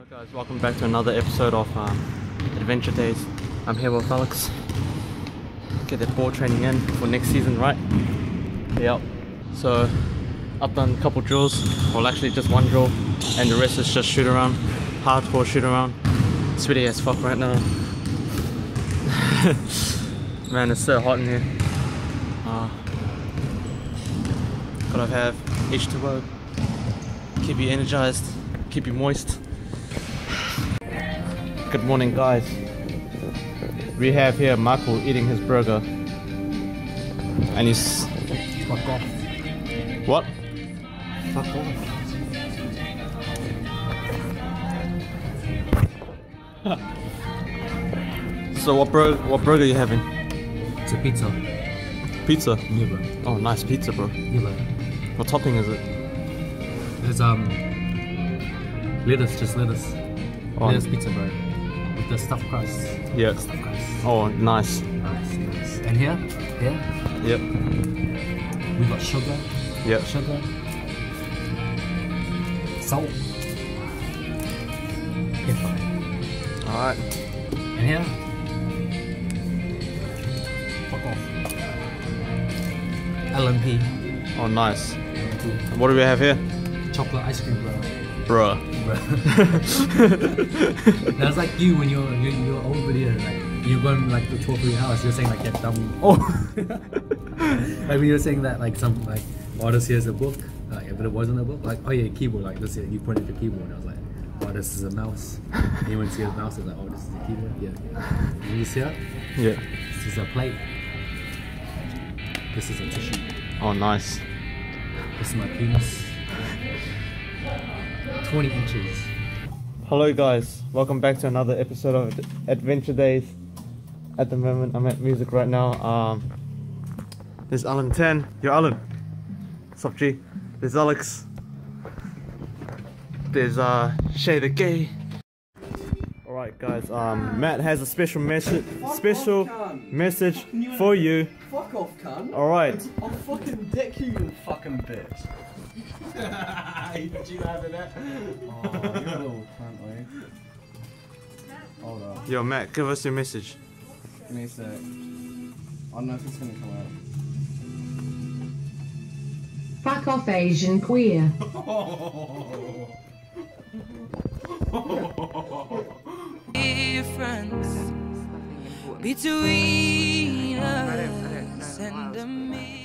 Hello guys, welcome back to another episode of um, Adventure Days. I'm here with Alex. Get that ball training in for next season, right? Yep. So I've done a couple drills, well actually just one drill, and the rest is just shoot around, hardcore shoot around. Sweaty as fuck right now. Man, it's so hot in here. Uh, gotta have H2O, keep you energized, keep you moist. Good morning, guys. We have here Marco eating his burger, and he's Fuck off. what? Fuck off. So what bro? What burger are you having? It's a pizza. Pizza. Yeah, bro. Oh, nice pizza, bro. Yeah, bro. What topping is it? There's um lettuce, just lettuce. Oh, Lettuce pizza, bro. With the stuffed crust. yeah. Stuffed crust. Oh, nice. Nice, nice. And here, here, Yep. we got sugar, Yep. sugar, salt, pepper. All right. And here, fuck off. LMP. Oh, nice. What do we have here? Chocolate ice cream, bro. Bruh. Bro. That's like you when you're you, you're over there, like you're going like to tour through your house. You're saying like that dumb. Oh, like when you're saying that like some like oh this here's a book, like but it wasn't a book. Like oh yeah, keyboard. Like this here, you pointed to keyboard, and I was like, oh this is a mouse. Anyone see a mouse? Is like oh this is a keyboard. Yeah. And you see it? Yeah. This is a plate. This is a tissue. Oh, nice. This is my penis. Twenty inches. Hello, guys. Welcome back to another episode of Adventure Days. At the moment, I'm at music right now. Um, there's Alan Ten. Yo, Alan. What's up, G? There's Alex. There's uh Shay the Gay. All right, guys. Um, Matt has a special message. Special cunt. message for you. Fuck off, cunt. All right. I'll fucking dick you, you fucking bitch. Did you have that? Oh, you're a little cunt, eh? Hold up. Yo, Matt, give us your message. Give me a sec. I don't know if it's gonna come out. Fuck off Asian queer. difference between us and me.